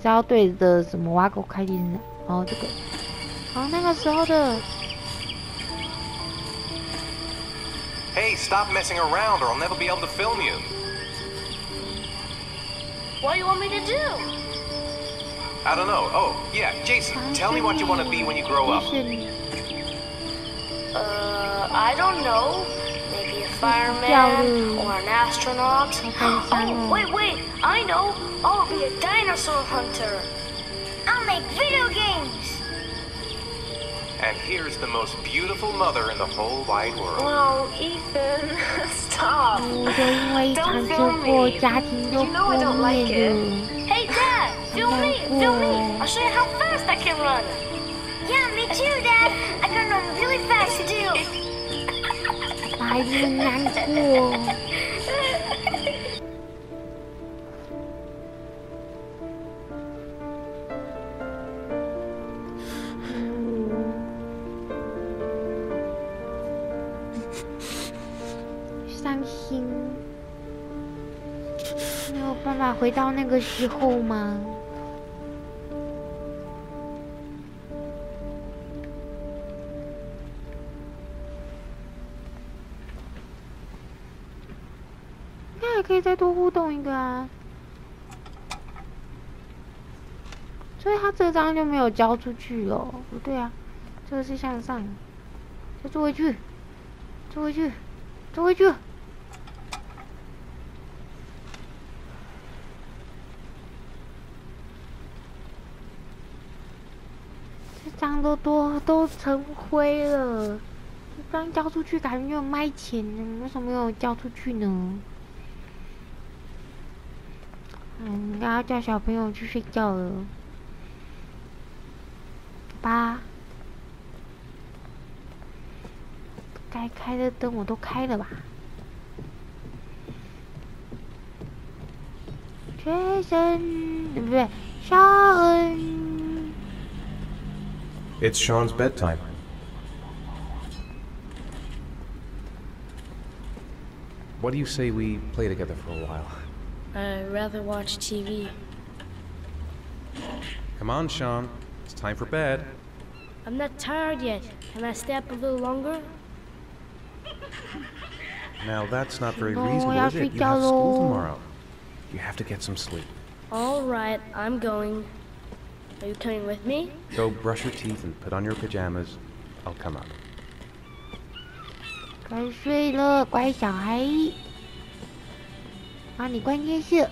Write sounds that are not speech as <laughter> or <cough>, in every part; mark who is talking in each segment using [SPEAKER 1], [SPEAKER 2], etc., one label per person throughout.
[SPEAKER 1] 是要对着什么挖狗开电视？哦，这个，哦，那个时候的。
[SPEAKER 2] Hey, stop messing around or I'll never be able to film you.
[SPEAKER 3] What do you want me to do?
[SPEAKER 2] I don't know. Oh, yeah, Jason, tell me what you want to be when you grow up.
[SPEAKER 3] Uh, I don't know. Maybe a fireman or an astronaut. Oh, wait, wait. I know. I'll be a dinosaur hunter.
[SPEAKER 4] I'll make video games.
[SPEAKER 2] And here's the most beautiful mother in the whole wide world.
[SPEAKER 3] Well, Ethan, <laughs> stop.
[SPEAKER 1] 我就因为一场车祸，家庭都破灭了。
[SPEAKER 3] Hey, Dad, film me, film me. I'll show you how fast I can run.
[SPEAKER 4] Yeah, me too, Dad. I can run really fast too. <laughs>
[SPEAKER 1] 孩子难过。 伤心，没有办法回到那个时候吗？那还可以再多互动一个啊！所以他这张就没有交出去哦，不对啊，这个是向上，再坐回去，坐回去，坐回去。这张都多都成灰了，刚交出去感觉有卖钱呢，为什么没有交出去呢？嗯，应该要叫小朋友去睡觉了。吧，该开的灯我都开了吧。学生对不对？Sean。
[SPEAKER 2] It's Sean's bedtime. What do you say we play together for a while?
[SPEAKER 3] I'd rather watch TV.
[SPEAKER 2] Come on, Sean. It's time for bed.
[SPEAKER 3] I'm not tired yet. Can I stay up a little longer?
[SPEAKER 2] Now, that's not very
[SPEAKER 1] No,
[SPEAKER 2] reasonable, is it? You have school tomorrow. You have to get some sleep.
[SPEAKER 3] All right, I'm going. Are you coming with me?
[SPEAKER 2] Go brush your teeth and put on your pajamas. I'll come up.
[SPEAKER 1] 该睡了，乖小孩。啊你关电视。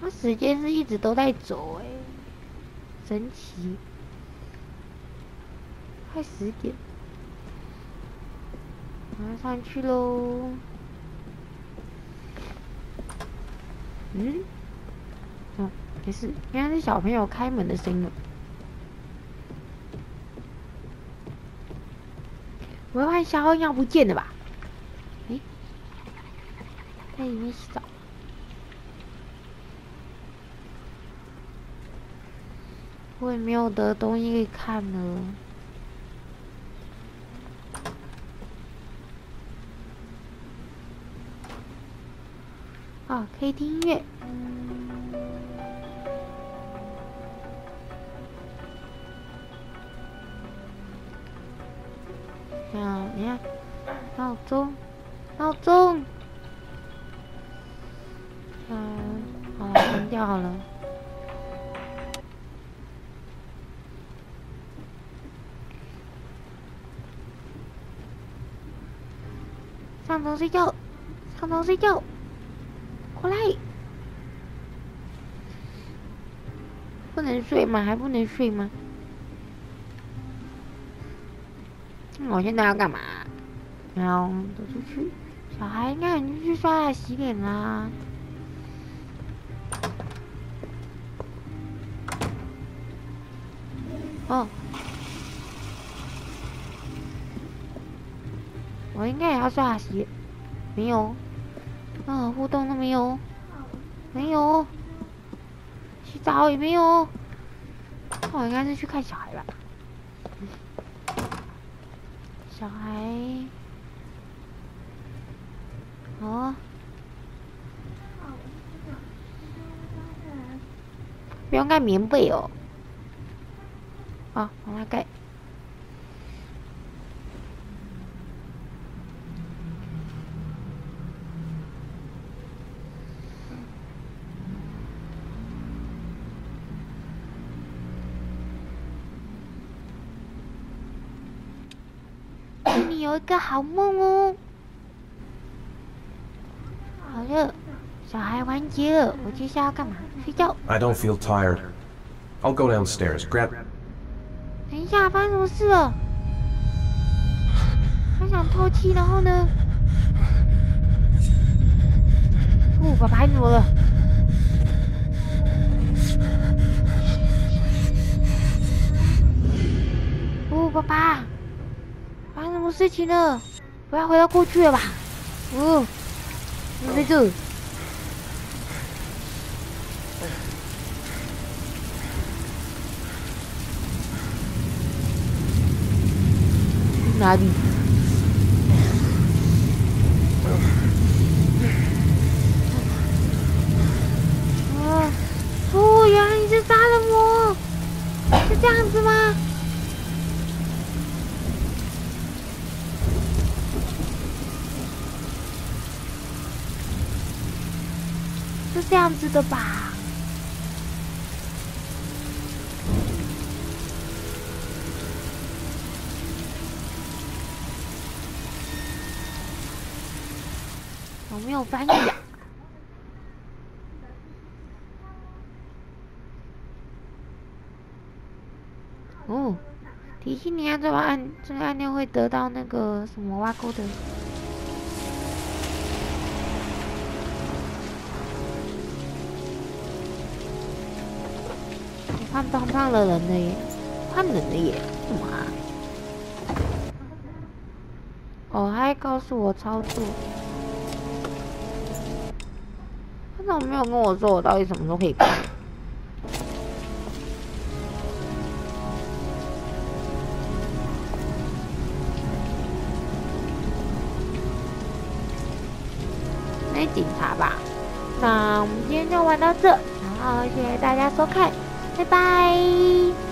[SPEAKER 1] 他时间是一直都在走哎、神奇。快十点，马上去喽。嗯？哦，没事，应该是小朋友开门的声音了。我看小欧要不见了吧？诶，在里面洗澡。我也没有的东西可以看了。啊，可以听音乐。啊，你看，闹钟，闹钟。嗯，好了，关掉了。上床睡觉，上床睡觉，过来。不能睡吗？还不能睡吗？我现在要干嘛？然后走出去，小孩应该已经去刷牙洗脸啦。哦，我应该也要刷牙洗脸，没有，任何互动都没有，没有，洗澡也没有，那我应该是去看小孩吧。小孩，哦，不用盖棉被哦。好，帮他盖。祝你有一个好梦哦。好了，小孩完结了，我接下来要干嘛？睡觉。
[SPEAKER 5] I don't feel tired. I'll go downstairs. Grab.
[SPEAKER 1] 等一下，发生什么事了？他想透气，然后呢？哦，爸爸怎么了？事情了？不要回到过去了吧？哦，你在这。哪里？哦，哦，原来你是杀人魔，是这样子吗？这样子的吧？有没有翻译？哦，提醒你啊，这个按这个按钮会得到那个什么挖沟的。换胖胖的人了耶，换人了耶，干嘛、啊？哦，他还告诉我操作。他怎么没有跟我说我到底什么时候可以看？那警察吧。那我们今天就玩到这，然后谢谢大家收看，拜拜。